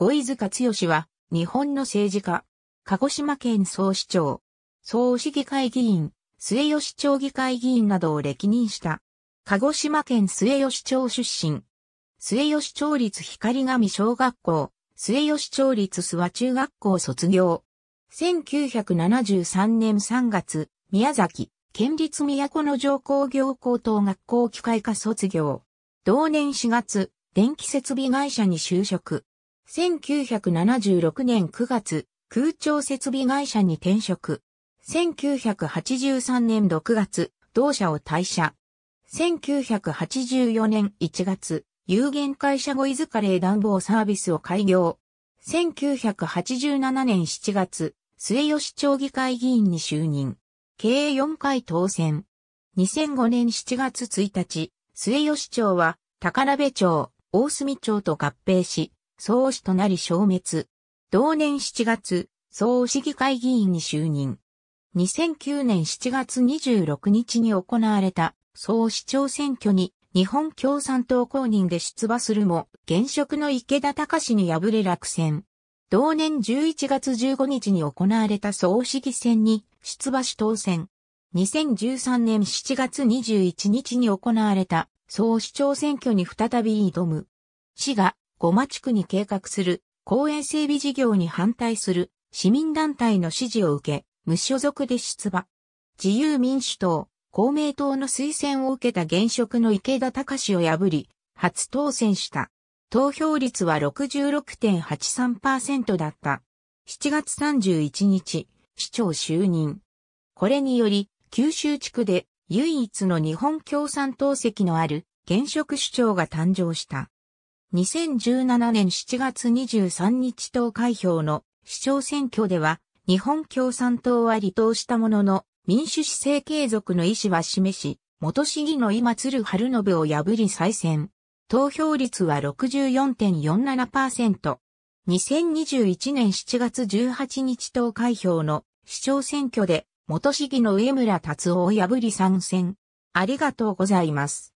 小泉勝義は、日本の政治家、鹿児島県総市長、総市議会議員、末吉町議会議員などを歴任した。鹿児島県末吉町出身。末吉町立光神小学校、末吉町立諏訪中学校卒業。1973年3月、宮崎、県立都城工業高等学校機械科卒業。同年4月、電気設備会社に就職。1976年9月、空調設備会社に転職。1983年6月、同社を退社。1984年1月、有限会社後伊豆カレー暖房サービスを開業。1987年7月、末吉町議会議員に就任。計4回当選。2005年7月1日、末吉町は、宝部町、大隅町と合併し、総市となり消滅。同年7月、総市議会議員に就任。2009年7月26日に行われた総市長選挙に日本共産党公認で出馬するも、現職の池田隆に敗れ落選。同年11月15日に行われた総市議選に出馬し当選。2013年7月21日に行われた総市長選挙に再び挑む。市が五間地区に計画する公園整備事業に反対する市民団体の支持を受け、無所属で出馬。自由民主党、公明党の推薦を受けた現職の池田隆を破り、初当選した。投票率は66.83%だった。7月31日、市長就任。これにより、九州地区で唯一の日本共産党籍のある現職首長が誕生した。2017年7月23日投開票の市長選挙では、日本共産党は離党したものの、民主施政継続の意思は示し、元市議の今鶴春信を破り再選。投票率は64.47%。2021年7月18日投開票の市長選挙で元市議の上村達夫を破り参戦。ありがとうございます。